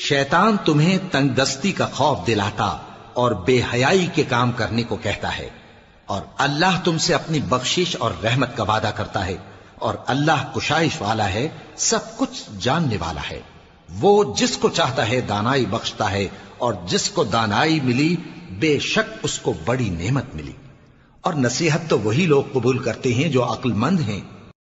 शैतान तुम्हें तंगदस्ती का खौफ दिलाता और बेहयाई के काम करने को कहता है। और अल्लाह तुमसे अपनी बख्शिश और रहमत का वादा करता है और अल्लाह कुशाइश वाला है, सब कुछ जानने वाला है। वो जिसको चाहता है दानाई बख्शता है और जिसको दानाई मिली, बेशक उसको बड़ी नेमत मिली। और नसीहत तो वही लोग कबूल करते हैं जो अक्लमंद हैं।